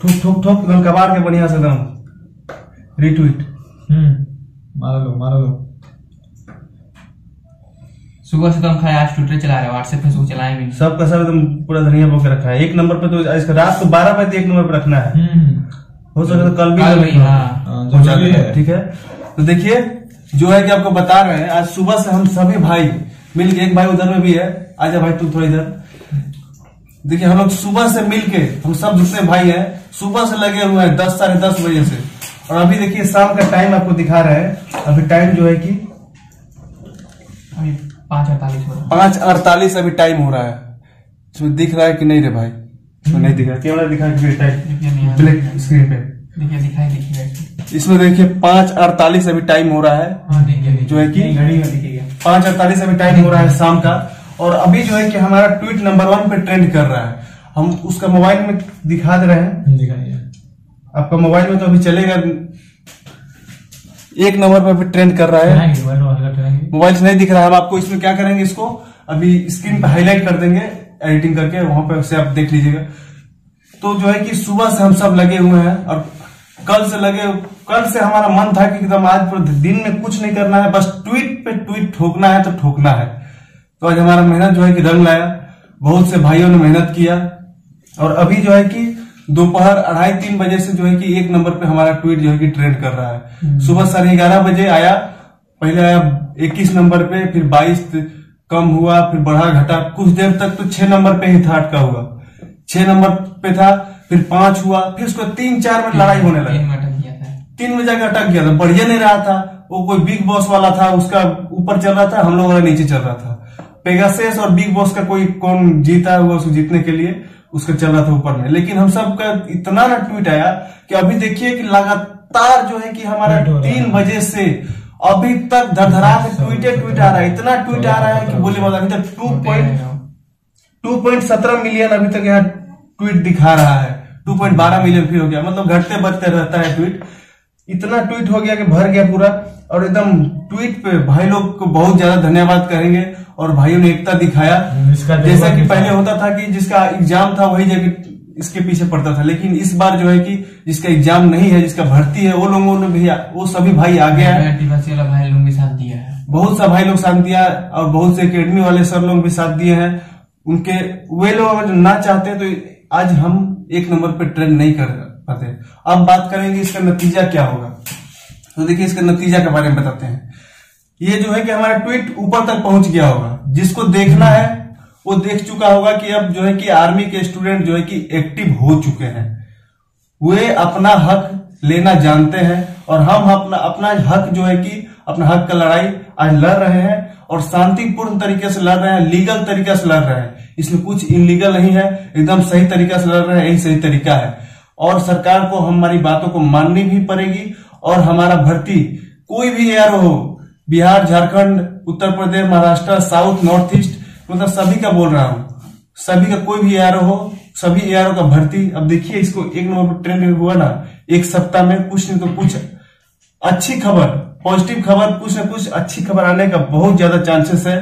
ठोक ठोक ठोक एकदम कबाड़ के बढ़िया से एकदम रिट्वीट हम्म मार लो मार लो। सुबह से तो हम खाए आज ट्विटर चला रहे व्हाट्सएप फेसबुक चलाए भी नहीं। सबका सब एकदम पूरा धनिया बोल के रखा है। एक नंबर पे तो इसका रात को बारह बजे एक नंबर पे रखना है। हम्म। हो सकता है कल भी कल भी, हाँ। हाँ, है। ठीक है? तो देखिए जो है कि आपको बता रहे हैं आज सुबह से हम सभी भाई मिल के एक भाई उधर में भी है। आजा भाई तू थोड़ा इधर। देखिए हम लोग सुबह से मिल के हम सब जितने भाई हैं सुबह से लगे हुए हैं दस साढ़े दस बजे से। और अभी देखिए शाम का टाइम आपको दिखा रहे हैं। अभी टाइम जो है कि अड़तालीस पाँच अड़तालीस अभी टाइम हो रहा है। इसमें दिख रहा है कि नहीं रे भाई? इसमें नहीं दिख रहा कैमरा दिखा। ब्लैक स्क्रीन पे। दिखाई इसमें देखिए पाँच अड़तालीस अभी टाइम हो रहा है। हाँ। जो है कि घड़ी में दिखेगा। पाँच अड़तालीस अभी टाइम हो रहा है शाम का। और अभी जो है कि हमारा ट्वीट नंबर वन पे ट्रेंड कर रहा है। हम उसका मोबाइल में दिखा दे रहे हैं। दिखाइए। आपका मोबाइल में तो अभी चलेगा। एक नंबर पर अभी ट्रेंड कर रहा है। मोबाइल से नहीं दिख रहा। है हम आपको इसमें क्या करेंगे इसको? अभी स्क्रीन पर हाईलाइट कर देंगे एडिटिंग करके वहाँ पर से आप देख लीजिएगा। तो जो है कि सुबह से हम सब लगे हुए हैं और कल से लगे कल से हमारा मन था कि एकदम आज पूरे दिन में कुछ नहीं करना है बस ट्वीट पे ट्वीट ठोकना है तो ठोकना है। तो आज हमारा मेहनत जो है कि रंग लाया बहुत से भाइयों ने मेहनत किया। और अभी जो है कि दोपहर अढ़ाई तीन बजे से जो है कि एक नंबर पे हमारा ट्वीट जो है कि ट्रेंड कर रहा है। सुबह साढ़े ग्यारह बजे आया पहले आया इक्कीस नंबर पे फिर बाईस कम हुआ फिर बढ़ा घटा। कुछ देर तक तो छह नंबर पे ही था अटका हुआ। छह नंबर पे था फिर पाँच हुआ फिर उसको तीन चार में लड़ाई होने लगी। तीन मिनट में जाकर अटक गया था बढ़िया नहीं रहा था। वो कोई बिग बॉस वाला था उसका ऊपर चल रहा था हम लोग वाला नीचे चल रहा था। पेगासेस और बिग बॉस का कोई कौन जीता हुआ उसको जीतने के लिए उसका चल रहा था ऊपर में। लेकिन हम सब का इतना ना ट्वीट आया कि अभी देखिए कि लगातार जो है कि हमारा। तीन बजे से अभी तक धरधरा के ट्वीटे ट्वीट आ रहा है। इतना ट्वीट आ रहा है कि बोले मत अभी तक टू पॉइंट टू पॉइंट सत्रह मिलियन अभी तक यहाँ ट्वीट दिखा रहा है। टू पॉइंट बारह मिलियन फिर हो गया। मतलब घटते बढ़ते रहता है ट्वीट इतना ट्वीट हो गया कि भर गया पूरा। और एकदम ट्वीट पे भाई लोग को बहुत ज़्यादा धन्यवाद करेंगे। और भाइयों ने एकता दिखाया। जैसा कि पहले होता था कि जिसका एग्ज़ाम था वही जगह इसके पीछे पड़ता था। लेकिन इस बार जो है कि जिसका एग्ज़ाम नहीं है जिसका भर्ती है वो लोगों ने भी वो सभी भाई आ गया है। वाला भाई लोग भी साथ दिया है। बहुत सा भाई लोग साथ दिया और बहुत से अकेडमी वाले सर लोग भी साथ दिए हैं। उनके वे लोग अगर ना चाहते तो आज हम एक नंबर पे ट्रेंड नहीं कर पाते। अब बात करेंगे इसका नतीजा क्या होगा। तो देखिए इसका नतीजा के बारे में बताते हैं। ये जो है कि हमारा ट्वीट ऊपर तक पहुँच गया होगा। जिसको देखना है, वो देख चुका होगा कि अब जो है कि आर्मी के स्टूडेंट जो है कि एक्टिव हो चुके हैं। वे अपना हक लेना जानते हैं और हम अपना अपना हक जो है कि, अपना हक का लड़ाई आज लड़ रहे हैं और शांतिपूर्ण तरीके से लड़ रहे हैं, लीगल तरीके से लड़ रहे हैं। इसमें कुछ इनलीगल नहीं है, एकदम सही तरीका से लड़ रहे हैं यही सही तरीका है। और सरकार को हमारी बातों को माननी भी पड़ेगी और हमारा भर्ती कोई भी एयर हो Bihar Jharkhand Uttar Pradesh Maharashtra south north east मतलब सभी का बोल रहा हूँ। सभी का कोई भी एआरओ हो सभी एआरओ का भर्ती। अब देखिए इसको एक नंबर पर ट्रेंड हुआ ना एक सप्ताह में कुछ नहीं तो कुछ अच्छी खबर पॉजिटिव खबर कुछ न कुछ अच्छी खबर आने का बहुत ज़्यादा चांसेस है।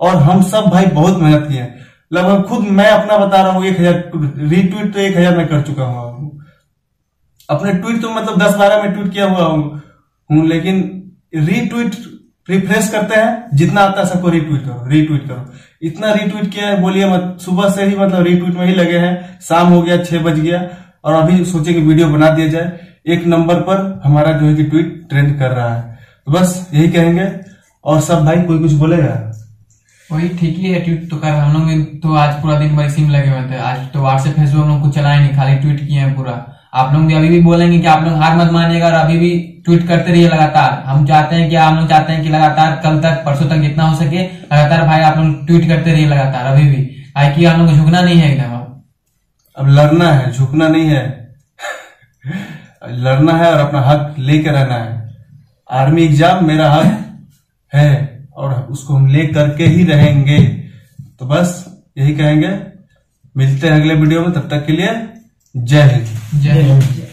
और हम सब भाई बहुत मेहनत किए हैं। लगभग खुद मैं अपना बता रहा हूँ एक हज़ार रीट्वीट तो एक हज़ार में कर चुका हुआ हूँ। अपने ट्वीट तो मतलब दस बारह में ट्वीट किया हुआ हूँ। हूँ, लेकिन रीट्वीट रिफ्रेश करते हैं, जितना आता है सबको रीट्वीट करो रीट्वीट करो। इतना रीट्वीट किया है, बोलिए मत। सुबह से ही मतलब रीट्वीट में ही लगे हैं। शाम हो गया, छह बज गया, और अभी सोचे कि वीडियो बना दिया जाए। एक नंबर पर हमारा जो है कि ट्वीट ट्रेंड कर रहा है। तो बस यही कहेंगे, और सब भाई, कोई कुछ बोलेगा? वही ठीक ही है ट्वीट तो कर हम लोग तो आज पूरा दिन भर इसी में लगे हुए थे। आज तो व्हाट्सएप फेसबुक हम लोग कुछ चलाए नहीं, खाली ट्वीट किए हैं पूरा। आप लोग भी अभी भी बोलेंगे कि आप लोग हार मत मानिएगा और अभी भी ट्वीट करते रहिए लगातार। हम चाहते हैं कि हम लोग चाहते हैं कि लगातार कल तक, परसों तक जितना हो सके, लगातार भाई आप लोग ट्वीट करते रहिए लगातार, अभी भी। आई कि हम लोग झुकना नहीं है एकदम अब। लड़ना है, झुकना नहीं है। लड़ना है और अपना हक लेकर रहना है। आर्मी एग्ज़ाम मेरा हक है और उसको हम ले करके ही रहेंगे। तो बस यही कहेंगे। मिलते हैं अगले वीडियो में, तब तक के लिए जय हिंद। जय हिंद।